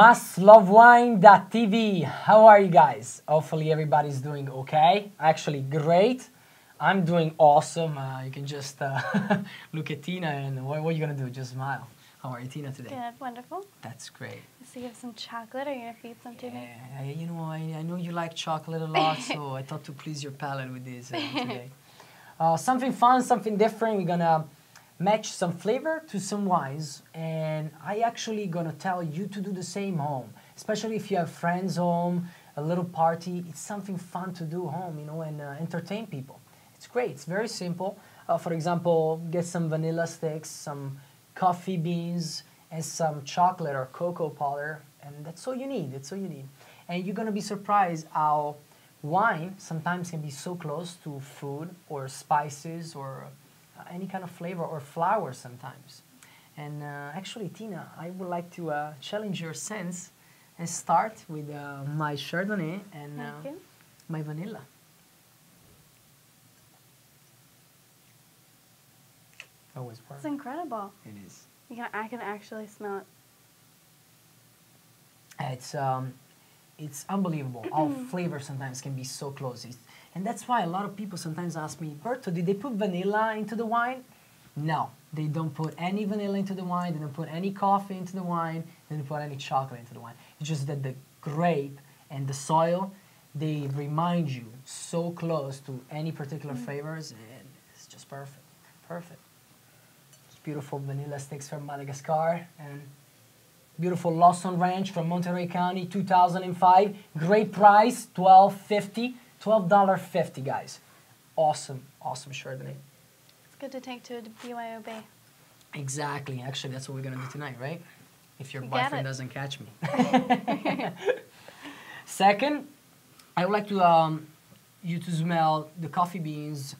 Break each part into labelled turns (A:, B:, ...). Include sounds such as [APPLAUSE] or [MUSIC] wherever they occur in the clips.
A: mustlovewine.tv. How are you guys? Hopefully everybody's doing okay. Actually, great. I'm doing awesome. Uh, you can just uh, [LAUGHS] look at Tina and what, what are you gonna do? Just smile. How are you, Tina, today?
B: Good, wonderful.
A: That's great.
B: So you have some chocolate. Are you gonna feed some to me?
A: Yeah, you know, I, I know you like chocolate a lot, [LAUGHS] so I thought to please your palate with this uh, [LAUGHS] today. Uh, something fun, something different. We're gonna match some flavor to some wines, and I actually gonna tell you to do the same home, especially if you have friends home, a little party. It's something fun to do home, you know, and uh, entertain people. It's great. It's very simple. Uh, for example, get some vanilla sticks, some coffee beans, and some chocolate or cocoa powder, and that's all you need. That's all you need. And you're gonna be surprised how wine sometimes can be so close to food or spices or any kind of flavor or flour sometimes. And uh, actually, Tina, I would like to uh, challenge your sense and start with uh, my Chardonnay and uh, my vanilla. Always work.
B: It's incredible.
A: It is.
B: You can, I can actually smell it.
A: It's um, it's unbelievable how flavor sometimes can be so close. It's- and that's why a lot of people sometimes ask me, Berto, did they put vanilla into the wine? No, they don't put any vanilla into the wine. They don't put any coffee into the wine. They don't put any chocolate into the wine. It's just that the grape and the soil, they remind you so close to any particular mm-hmm. flavors, and it's just perfect. Perfect. It's beautiful vanilla sticks from Madagascar and beautiful Lawson Ranch from Monterey County, 2005. Great price, 12.50, $12.50, guys. Awesome, awesome Chardonnay.
B: It's good to take to a BYOB.
A: Exactly. Actually, that's what we're gonna do tonight, right? If your
B: You
A: boyfriend doesn't catch me. [LAUGHS] Second, I would like to um, you to smell the coffee beans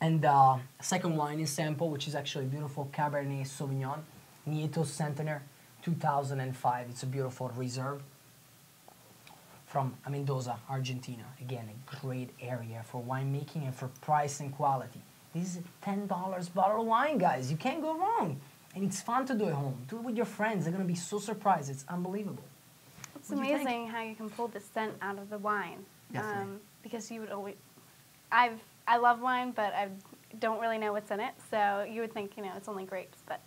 A: and the second wine in sample, which is actually beautiful Cabernet Sauvignon, Nieto Senetiner, 2005. It's a beautiful reserve from Mendoza, Argentina. Again, a great area for winemaking and for price and quality. This is $10 bottle of wine, guys. You can't go wrong. And it's fun to do at home. Do it with your friends. They're going to be so surprised. It's unbelievable.
B: It's
A: What do you
B: amazing how you can pull the scent out of the wine. Um, because you would always, I've I love wine, but I don't really know what's in it. So you would think you know it's only grapes, but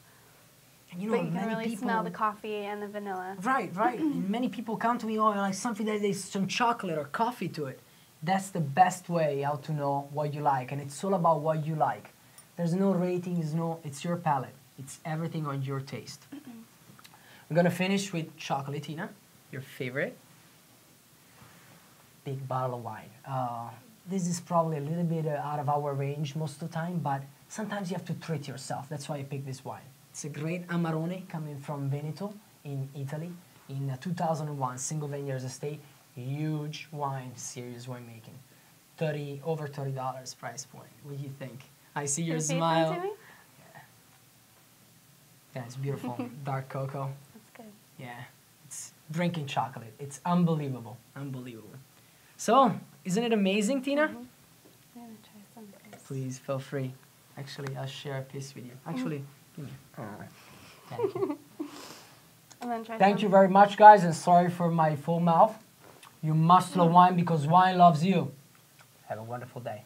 A: And you know,
B: but you can really
A: people,
B: smell the coffee and the vanilla.
A: Right, right. [CLEARS THROAT] and many people come to me, oh, like something that is some chocolate or coffee to it. That's the best way how to know what you like, and it's all about what you like. There's no ratings, no. It's your palate. It's everything on your taste. [CLEARS THROAT] We're gonna finish with chocolatina, your favorite. Big bottle of wine. Uh, this is probably a little bit uh, out of our range most of the time, but sometimes you have to treat yourself. That's why I picked this wine. It's a great Amarone coming from Veneto in Italy in uh, 2001, single vineyards estate, huge wine, serious winemaking. 30 over $30 price point. What do you think? I see
B: Can
A: your
B: you
A: smile.
B: to me?
A: Yeah, it's beautiful. [LAUGHS] Dark cocoa.
B: That's good.
A: Yeah, it's drinking chocolate. It's unbelievable. Unbelievable. So, isn't it amazing, Tina?
B: Mhm. I'm gonna try some.
A: Please feel free. Actually, I'll share a piece with you. Actually, give me. Thank you. [LAUGHS]
B: And then
A: Thank you very much, guys, and sorry for my full mouth. You must love wine because wine loves you. Have a wonderful day.